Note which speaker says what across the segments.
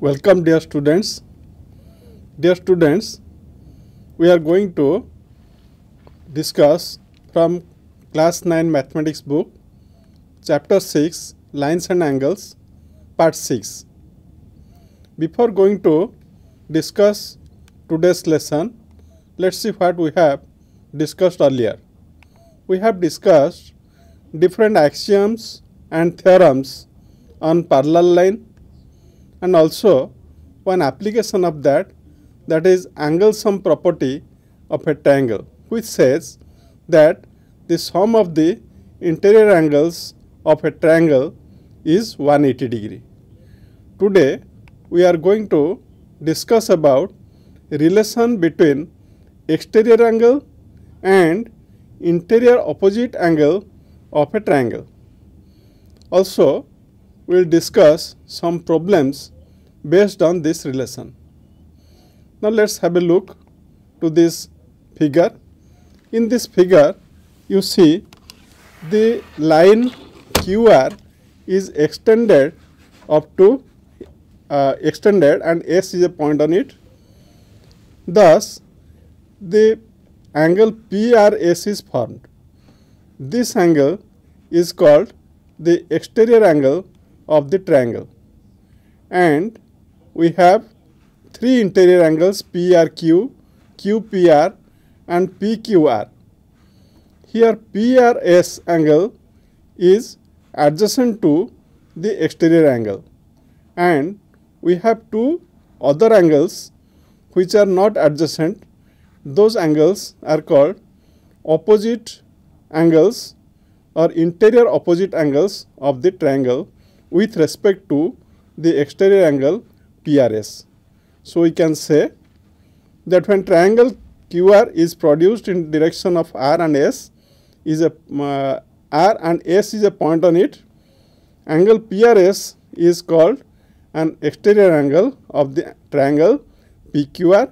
Speaker 1: Welcome dear students. Dear students, we are going to discuss from class 9 mathematics book chapter 6 lines and angles part 6. Before going to discuss today's lesson, let's see what we have discussed earlier. We have discussed different axioms and theorems on parallel line and also one application of that that is angle sum property of a triangle which says that the sum of the interior angles of a triangle is 180 degree. Today we are going to discuss about relation between exterior angle and interior opposite angle of a triangle. Also we will discuss some problems based on this relation. Now, let us have a look to this figure. In this figure, you see the line QR is extended up to uh, extended and S is a point on it. Thus, the angle PRS is formed. This angle is called the exterior angle of the triangle. And we have three interior angles PRQ, QPR and PQR. Here PRS angle is adjacent to the exterior angle. And we have two other angles which are not adjacent. Those angles are called opposite angles or interior opposite angles of the triangle with respect to the exterior angle PRS. So, we can say that when triangle QR is produced in direction of R and S is a uh, R and S is a point on it, angle PRS is called an exterior angle of the triangle PQR.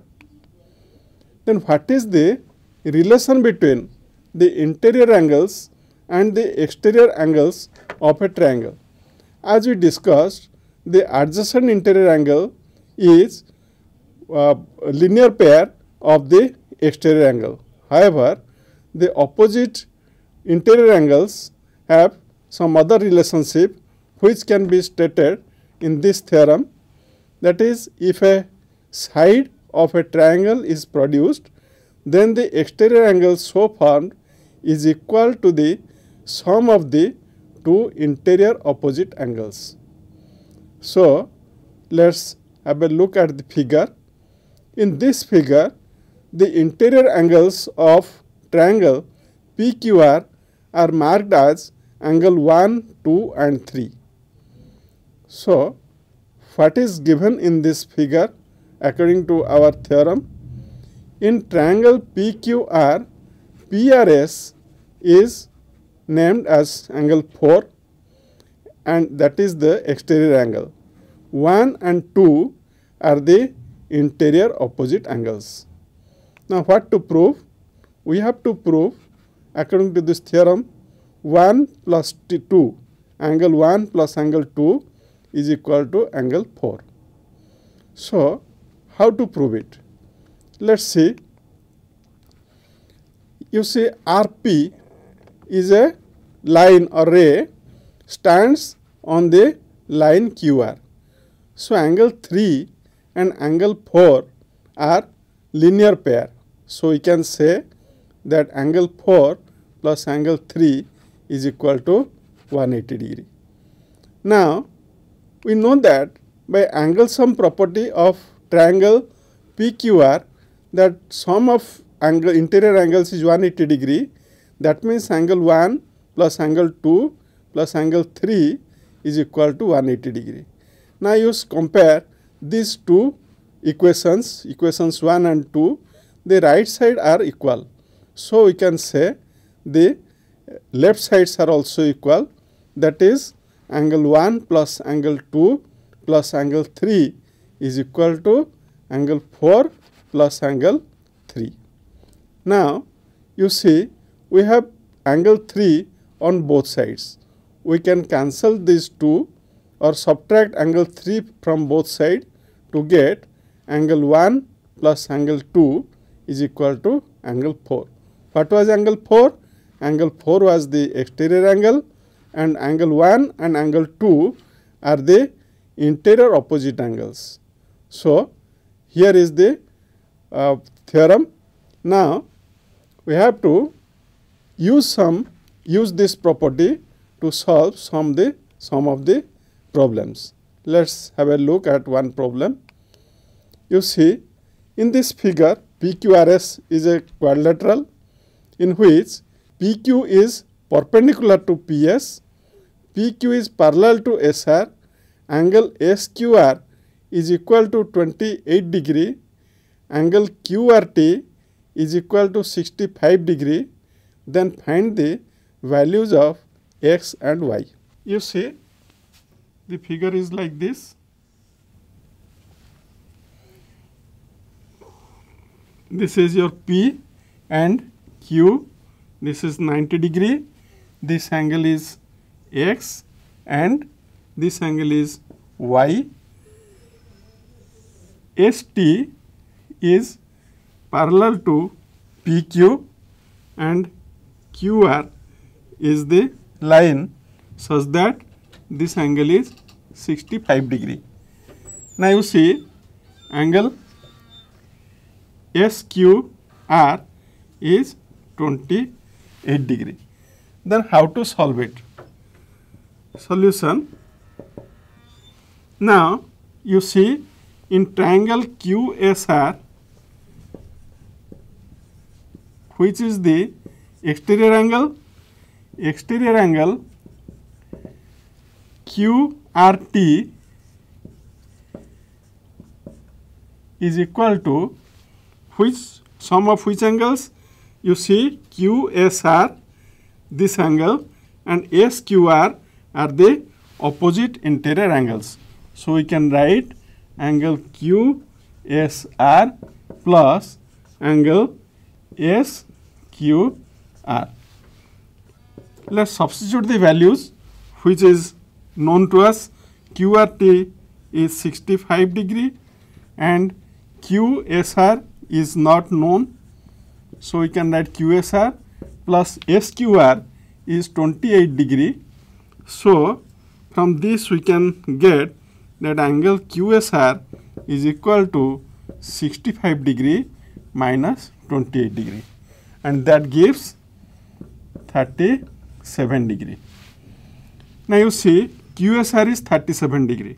Speaker 1: Then what is the relation between the interior angles and the exterior angles of a triangle? As we discussed, the adjacent interior angle is uh, linear pair of the exterior angle. However, the opposite interior angles have some other relationship which can be stated in this theorem that is if a side of a triangle is produced then the exterior angle so formed is equal to the sum of the two interior opposite angles. So, let us have a look at the figure. In this figure, the interior angles of triangle PQR are marked as angle 1, 2 and 3. So, what is given in this figure according to our theorem? In triangle PQR, PRS is named as angle 4 and that is the exterior angle. 1 and 2 are the interior opposite angles. Now, what to prove? We have to prove according to this theorem 1 plus 2 angle 1 plus angle 2 is equal to angle 4. So, how to prove it? Let us see. You see RP is a line or ray stands on the line QR. So, angle 3 and angle 4 are linear pair. So, we can say that angle 4 plus angle 3 is equal to 180 degree. Now, we know that by angle sum property of triangle PQR that sum of angle interior angles is 180 degree that means angle 1 plus angle 2 plus angle 3 is equal to 180 degree. Now, you compare these two equations, equations 1 and 2, the right side are equal. So, we can say the left sides are also equal that is angle 1 plus angle 2 plus angle 3 is equal to angle 4 plus angle 3. Now, you see we have angle 3 on both sides we can cancel these two or subtract angle 3 from both sides to get angle 1 plus angle 2 is equal to angle 4. What was angle 4? Angle 4 was the exterior angle and angle 1 and angle 2 are the interior opposite angles. So, here is the uh, theorem. Now, we have to use some use this property to solve some the some of the problems. Let us have a look at one problem. You see in this figure PQRS is a quadrilateral in which PQ is perpendicular to PS, PQ is parallel to SR, angle SQR is equal to 28 degree, angle QRT is equal to 65 degree, then find the values of x and y. You see the figure is like this. This is your P and Q. This is 90 degree. This angle is x and this angle is y. ST is parallel to PQ and QR is the line such that this angle is 65 degree. Now you see angle SQR is 28 degree. Then how to solve it? Solution. Now you see in triangle QSR which is the exterior angle exterior angle QRT is equal to which sum of which angles you see QSR this angle and SQR are the opposite interior angles. So, we can write angle QSR plus angle SQR. Let us substitute the values which is known to us QRT is 65 degree and QSR is not known. So, we can write QSR plus SQR is 28 degree. So, from this we can get that angle QSR is equal to 65 degree minus 28 degree and that gives 30 7 degree. Now you see QSR is 37 degree.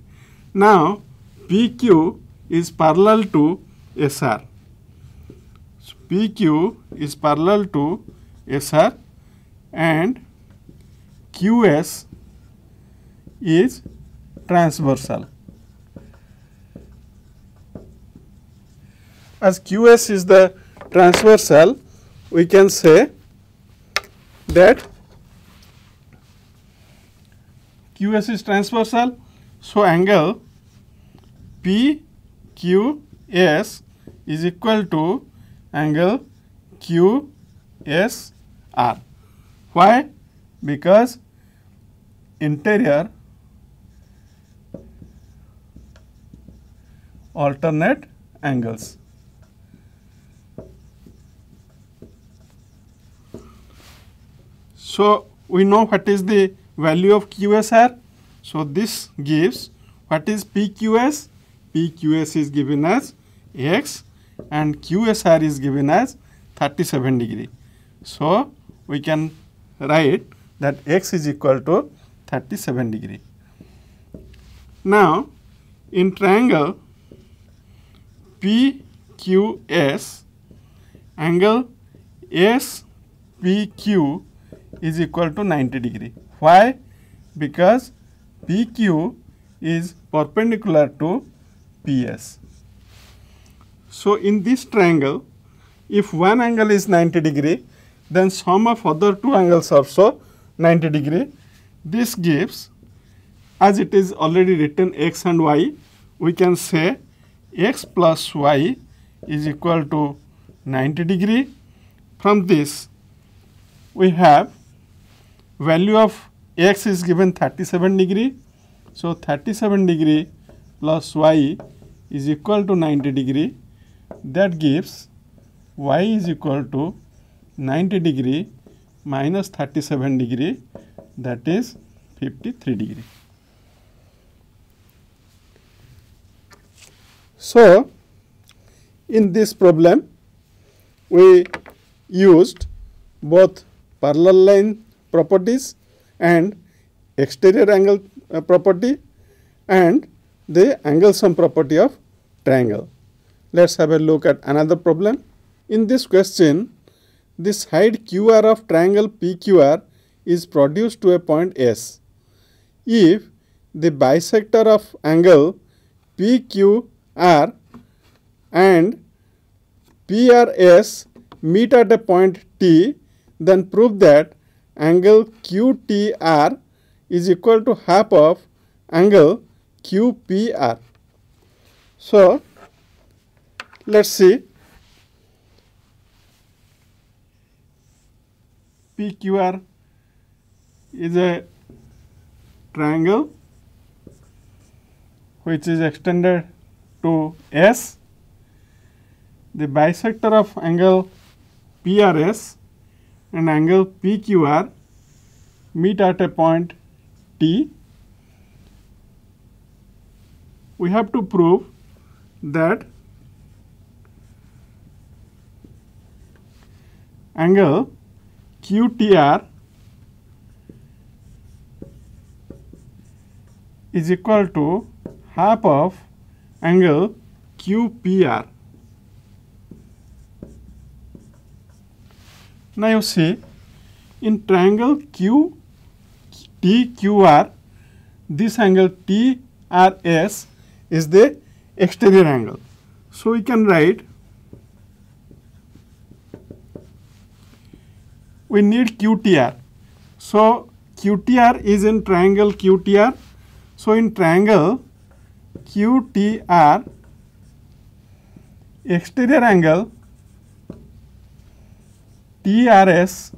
Speaker 1: Now PQ is parallel to SR. So, PQ is parallel to SR and QS is transversal. As QS is the transversal, we can say that QS is transversal. So, angle PQS is equal to angle QSR. Why? Because interior alternate angles. So, we know what is the value of QSR. So, this gives what is PQS? PQS is given as X and QSR is given as 37 degree. So, we can write that X is equal to 37 degree. Now, in triangle PQS, angle SPQ is equal to 90 degree. Why? Because PQ is perpendicular to PS. So, in this triangle, if one angle is 90 degree, then sum of other two angles also 90 degree. This gives, as it is already written x and y, we can say x plus y is equal to 90 degree. From this, we have value of x is given 37 degree. So, 37 degree plus y is equal to 90 degree that gives y is equal to 90 degree minus 37 degree that is 53 degree. So, in this problem we used both parallel line properties and exterior angle uh, property and the angle sum property of triangle. Let us have a look at another problem. In this question, the side QR of triangle PQR is produced to a point S. If the bisector of angle PQR and PRS meet at a point T, then prove that angle QTR is equal to half of angle QPR. So, let us see PQR is a triangle which is extended to S. The bisector of angle PRS and angle PQR meet at a point T. We have to prove that angle QTR is equal to half of angle QPR. Now you see in triangle Q TQR this angle TRS is the exterior angle. So we can write we need QTR. So QTR is in triangle QTR. So in triangle QTR exterior angle TRS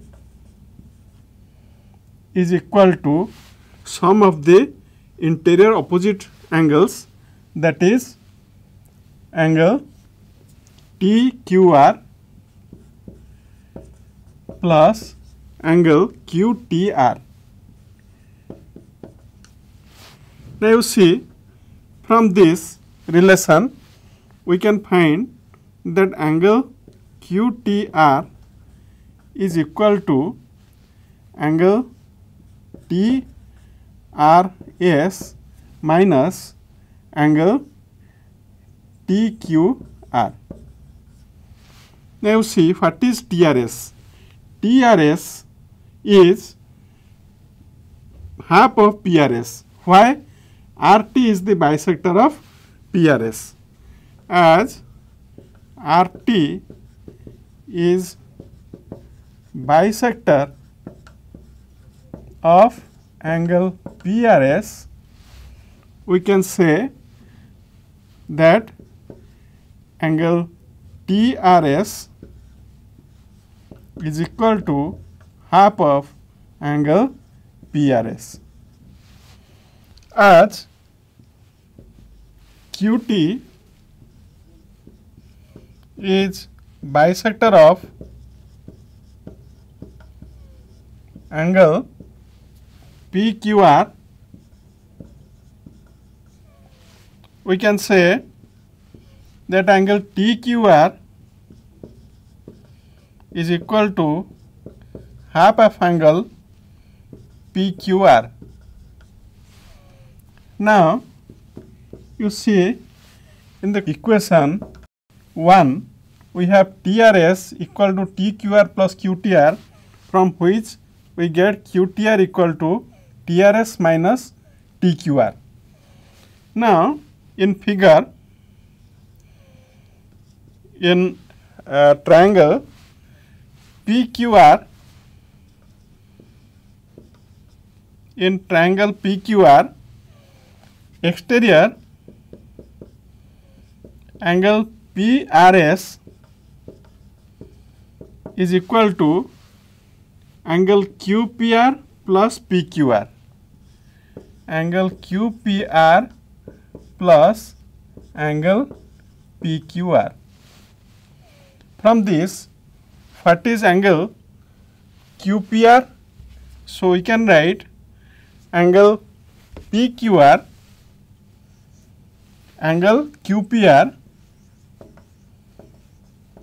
Speaker 1: is equal to sum of the interior opposite angles that is angle TQR plus angle QTR. Now you see from this relation we can find that angle QTR is equal to angle TRS minus angle TQR. Now you see what is TRS? TRS is half of PRS. Why? RT is the bisector of PRS as RT is bisector of angle PRS we can say that angle TRS is equal to half of angle PRS. As QT is bisector of angle PQR, we can say that angle TQR is equal to half of angle PQR. Now, you see in the equation 1 we have TRS equal to TQR plus QTR from which we get QTR equal to TRS minus TQR. Now, in figure in uh, triangle PQR in triangle PQR exterior angle PRS is equal to angle QPR plus PQR angle QPR plus angle PQR. From this, what is angle QPR? So, we can write angle PQR, angle QPR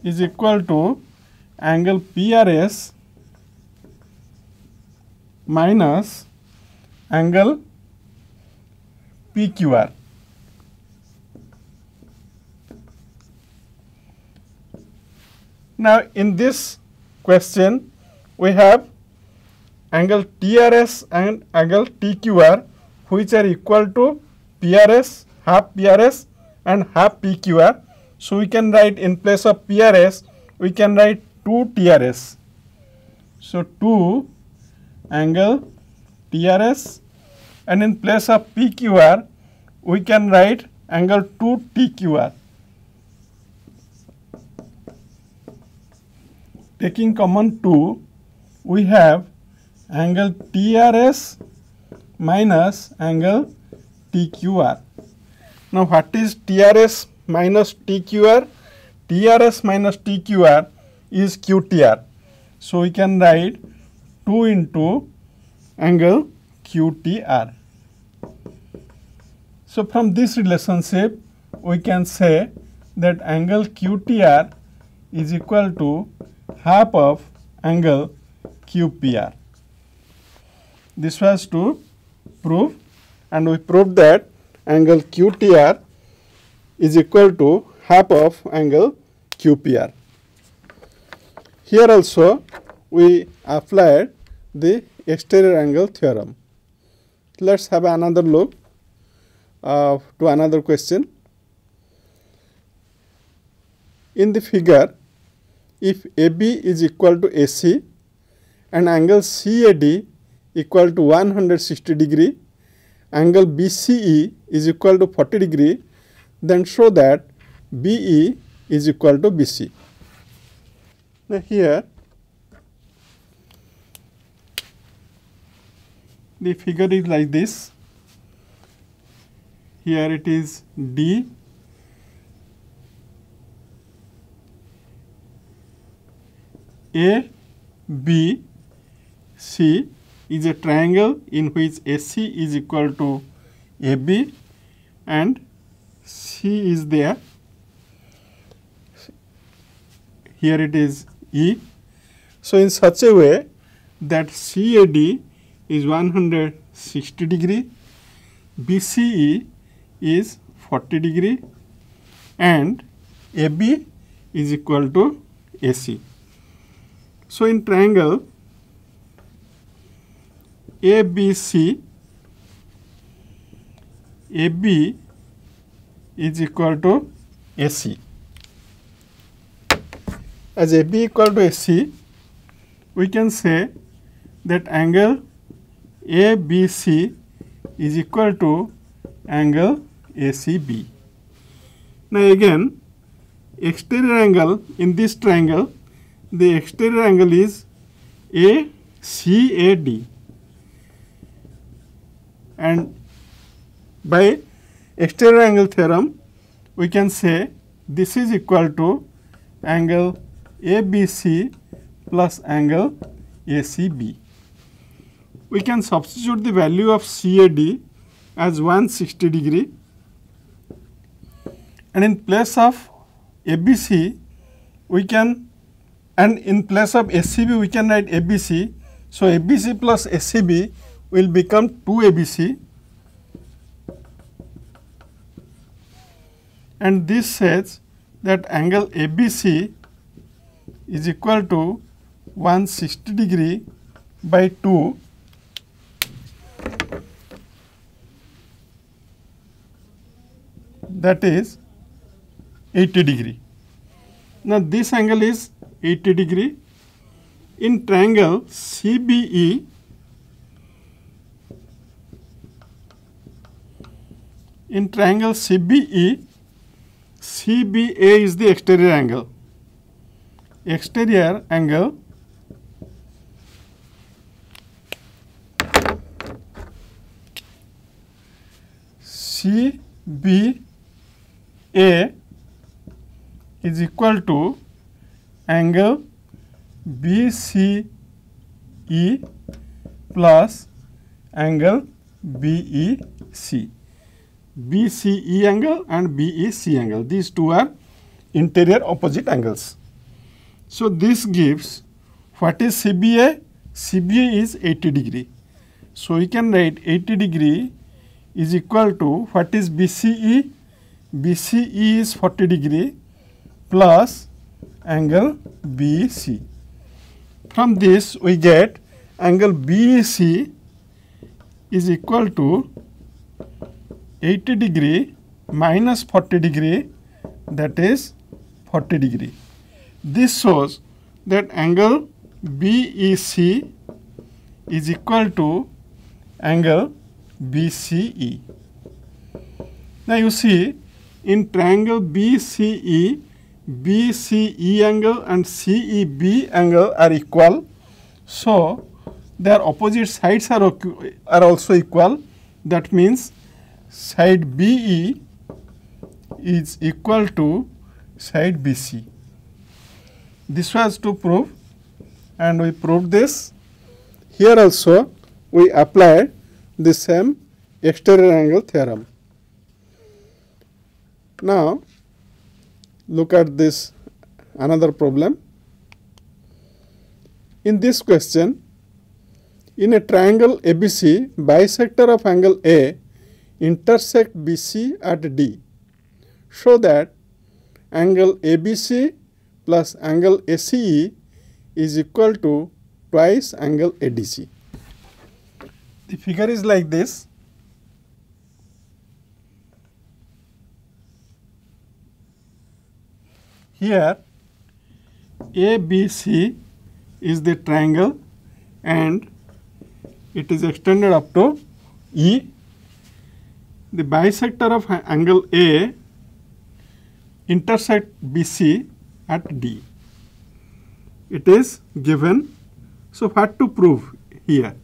Speaker 1: is equal to angle PRS minus angle PQR. Now, in this question, we have angle TRS and angle TQR which are equal to PRS, half PRS and half PQR. So, we can write in place of PRS, we can write 2 TRS. So, 2 angle TRS and in place of PQR, we can write angle 2 TQR. Taking common 2, we have angle TRS minus angle TQR. Now, what is TRS minus TQR? TRS minus TQR is QTR. So, we can write 2 into angle QTR. So, from this relationship we can say that angle QTR is equal to half of angle QPR. This was to prove and we proved that angle QTR is equal to half of angle QPR. Here also we applied the exterior angle theorem. Let us have another look uh, to another question. In the figure, if AB is equal to AC and angle CAD equal to 160 degree, angle BCE is equal to 40 degree, then show that BE is equal to BC. Now, here the figure is like this. Here it is D A B C is a triangle in which AC is equal to AB and C is there. Here it is E. So, in such a way that CAD is 160 degree, BCE is 40 degree and AB is equal to AC. So, in triangle ABC, AB is equal to AC. As AB equal to AC, we can say that angle ABC is equal to angle ACB. Now again exterior angle in this triangle the exterior angle is ACAD and by exterior angle theorem we can say this is equal to angle ABC plus angle ACB we can substitute the value of CAD as 160 degree and in place of ABC we can and in place of SCB we can write ABC. So, ABC plus SCB will become 2 ABC and this says that angle ABC is equal to 160 degree by 2 that is 80 degree. Now, this angle is 80 degree. In triangle CBE, in triangle CBE, CBA is the exterior angle. Exterior angle CB A is equal to angle BCE plus angle BEC. BCE angle and BEC angle. These two are interior opposite angles. So, this gives what is CBA? CBA is 80 degree. So, we can write 80 degree is equal to what is BCE? BCE is 40 degree plus angle BC. From this we get angle BC is equal to 80 degree minus 40 degree that is 40 degree. This shows that angle BEC is equal to angle BCE. Now you see in triangle BCE, BCE angle and CEB angle are equal. So their opposite sides are, are also equal. That means side BE is equal to side BC. This was to prove and we proved this. Here also we applied the same exterior angle theorem. Now look at this another problem. In this question, in a triangle ABC, bisector of angle A intersect BC at D. Show that angle ABC plus angle ACE is equal to twice angle ADC. The figure is like this. Here ABC is the triangle and it is extended up to E. The bisector of angle A intersect BC at D. It is given. So, what to prove here?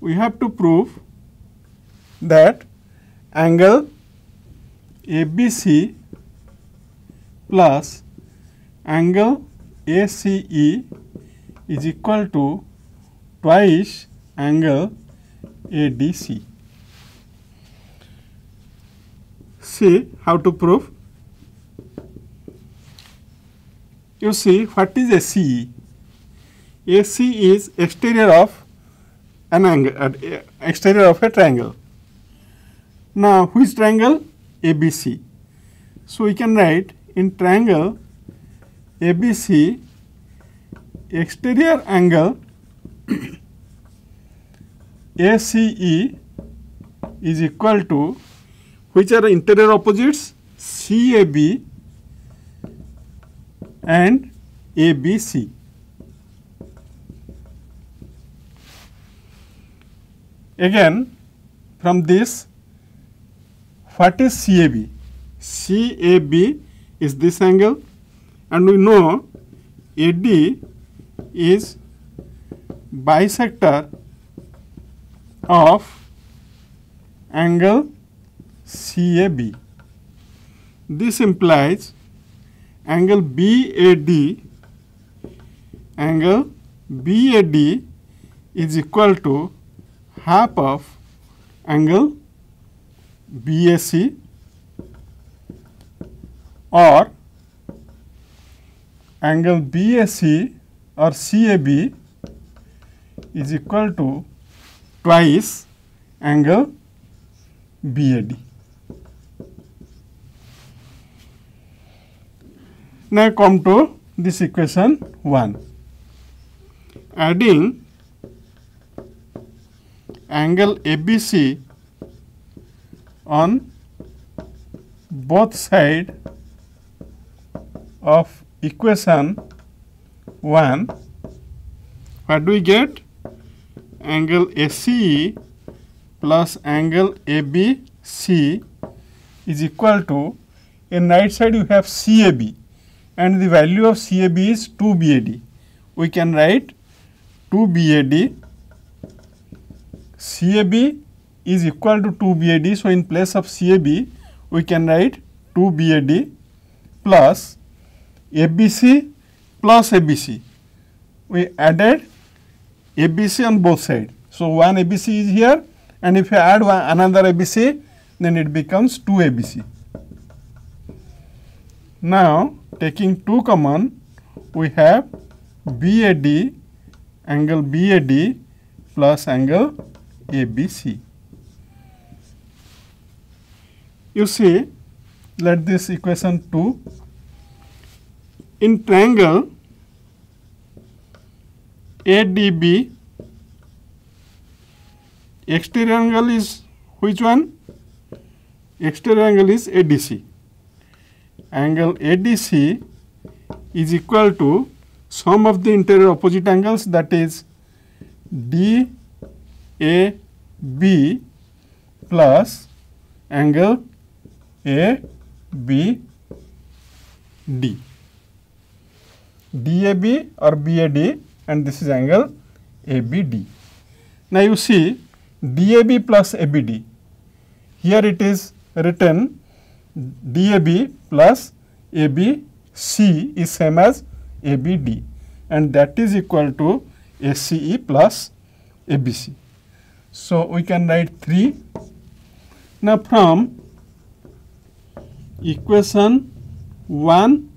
Speaker 1: We have to prove that angle ABC plus angle ACE is equal to twice angle ADC. See how to prove. You see what is ACE? AC is exterior of an angle, uh, exterior of a triangle. Now, which triangle? ABC. So, we can write in triangle ABC exterior angle ACE is equal to which are interior opposites CAB and ABC. Again from this what is CAB? CAB is this angle and we know AD is bisector of angle CAB. This implies angle BAD angle BAD is equal to half of angle BAC or angle BAC or CAB is equal to twice angle BAD. Now come to this equation 1. Adding angle ABC on both side of equation 1 what do we get angle ACE plus angle ABC is equal to in right side you have CAB and the value of CAB is 2 BAD. We can write 2 BAD CAB is equal to 2 BAD. So, in place of CAB we can write 2 BAD plus ABC plus ABC. We added ABC on both sides. So, one ABC is here and if you add one, another ABC then it becomes 2 ABC. Now, taking 2 common we have BAD angle BAD plus angle ABC. You see let this equation 2 in triangle ADB exterior angle is which one? Exterior angle is ADC. Angle ADC is equal to sum of the interior opposite angles that is DAB plus angle ABD. DAB or BAD and this is angle ABD. Now you see DAB plus ABD. Here it is written DAB plus ABC is same as ABD and that is equal to ACE plus ABC. So, we can write 3. Now, from equation 1, uh,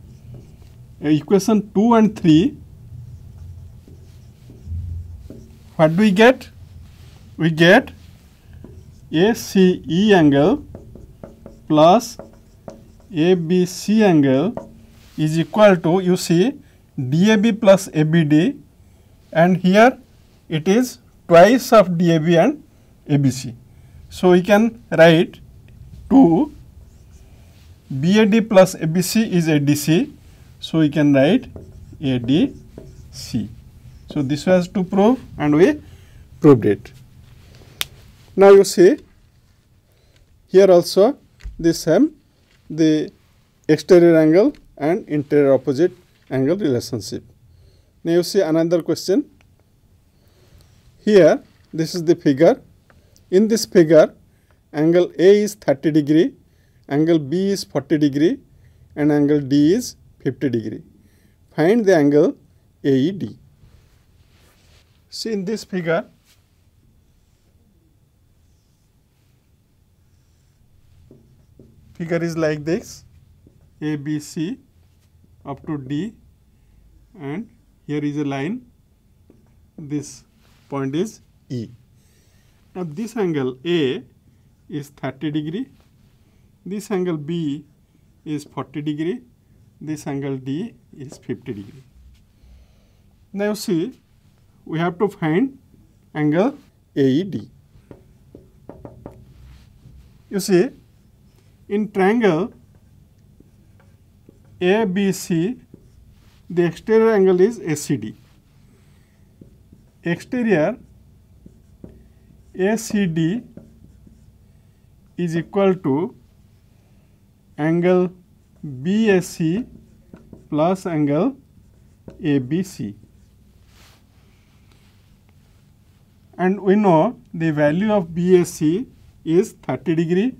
Speaker 1: Uh, equation 2 and 3, what do we get? We get ACE angle plus ABC angle is equal to you see DAB plus ABD and here it is twice of DAB and ABC. So, we can write 2 BAD plus ABC is ADC. So, we can write ADC. So, this was to prove and we proved it. Now, you see here also this same the exterior angle and interior opposite angle relationship. Now, you see another question. Here this is the figure. In this figure angle A is 30 degree, angle B is 40 degree and angle D is 50 degree. Find the angle AED. See in this figure figure is like this A, B, C up to D and here is a line this point is E. Now this angle A is 30 degree, this angle B is 40 degree, this angle D is 50 degree. Now you see we have to find angle AED. You see in triangle ABC the exterior angle is ACD. Exterior ACD is equal to angle BAC plus angle ABC. And we know the value of BAC is 30 degree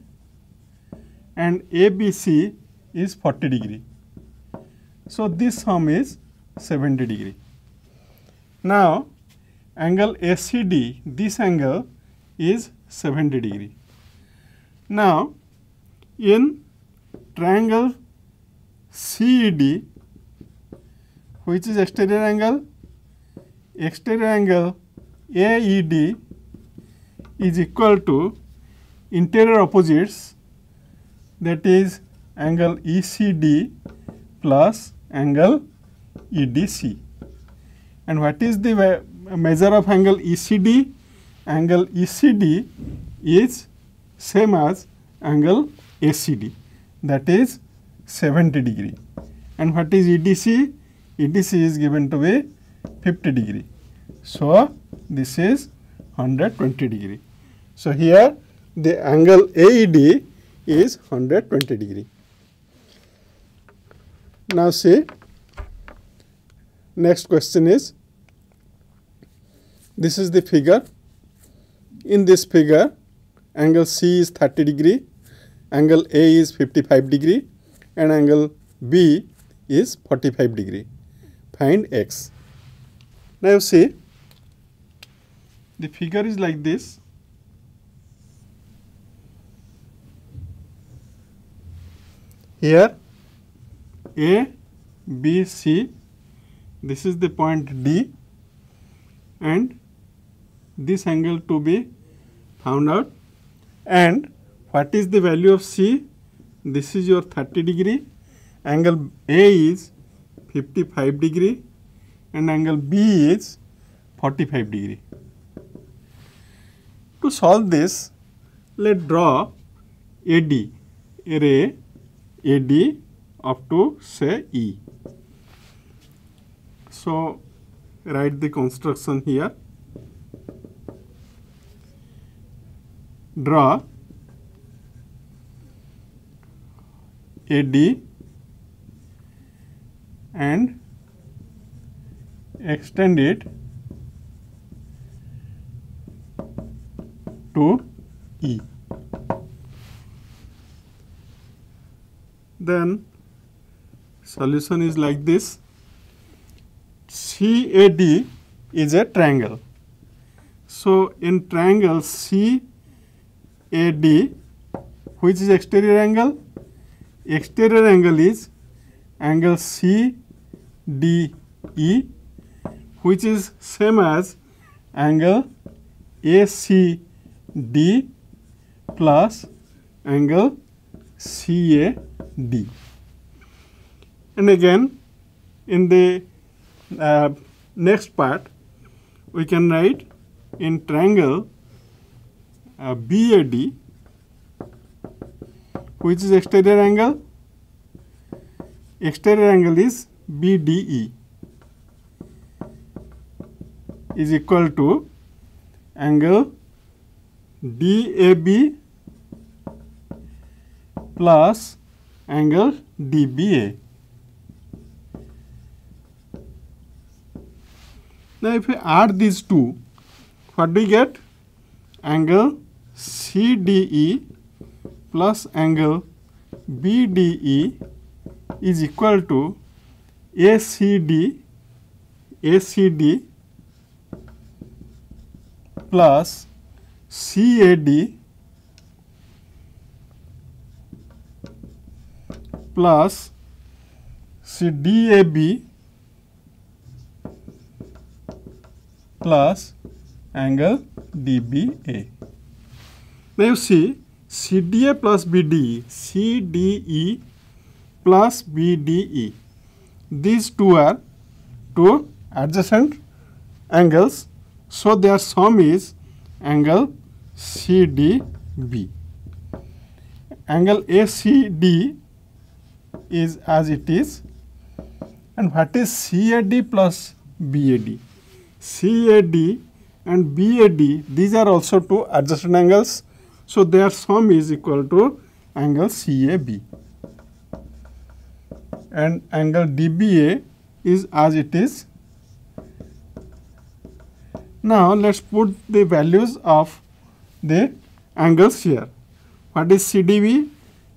Speaker 1: and ABC is 40 degree. So, this sum is 70 degree. Now, angle ACD, this angle is 70 degree. Now, in triangle CED, which is exterior angle, exterior angle AED is equal to interior opposites that is angle ECD plus angle EDC. And what is the measure of angle ECD? Angle ECD is same as angle ACD that is 70 degree. And what is EDC? EDC is given to be 50 degree. So, this is 120 degree. So, here the angle AED is 120 degree. Now see, next question is, this is the figure. In this figure, angle C is 30 degree, angle A is 55 degree and angle B is 45 degree. Find x. Now you see the figure is like this. Here A, B, C, this is the point D and this angle to be found out and what is the value of C? This is your 30 degree, angle A is 55 degree and angle B is 45 degree. To solve this, let us draw AD, array AD up to say E. So, write the construction here. Draw AD and extend it to E. Then solution is like this CAD is a triangle. So, in triangle CAD which is exterior angle? Exterior angle is angle CDE which is same as angle ACD plus angle CAD. And again in the uh, next part we can write in triangle uh, BAD which is exterior angle exterior angle is BDE is equal to angle DAB plus angle DBA. Now, if we add these two, what do we get? Angle CDE plus angle BDE is equal to ACD ACD plus CAD plus CDAB plus angle DBA. Now you see CDA plus BDE, CDE plus BDE. These two are two adjacent angles. So, their sum is angle CDB. Angle ACD is as it is and what is CAD plus BAD? CAD and BAD these are also two adjacent angles. So, their sum is equal to angle CAB and angle DBA is as it is. Now, let us put the values of the angles here. What is CDB?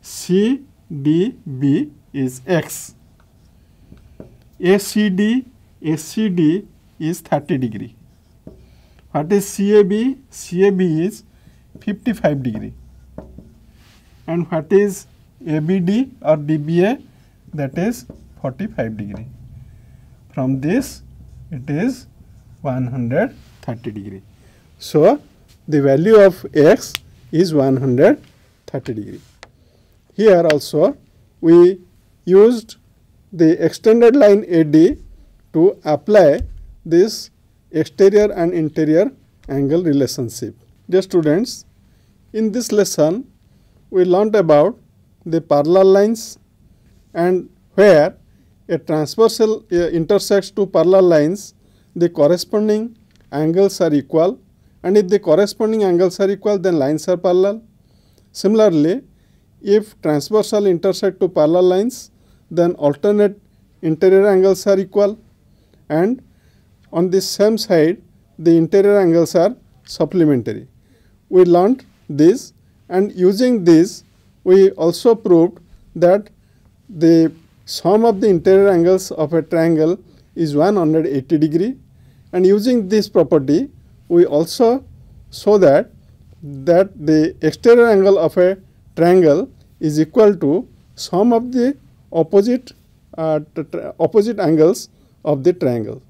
Speaker 1: CDB is x. ACD, ACD is 30 degree. What is CAB? CAB is 55 degree. And what is ABD or DBA? That is 45 degree. From this it is 130 degree. So, the value of x is 130 degree. Here also we used the extended line AD to apply this exterior and interior angle relationship. Dear students, in this lesson we learnt about the parallel lines and where a transversal uh, intersects two parallel lines the corresponding angles are equal and if the corresponding angles are equal then lines are parallel. Similarly, if transversal intersect two parallel lines then alternate interior angles are equal and on the same side the interior angles are supplementary. We learnt this and using this we also proved that the sum of the interior angles of a triangle is 180 degree and using this property we also show that that the exterior angle of a triangle is equal to sum of the opposite uh, opposite angles of the triangle.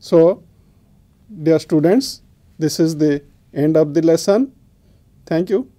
Speaker 1: So, dear students this is the end of the lesson. Thank you.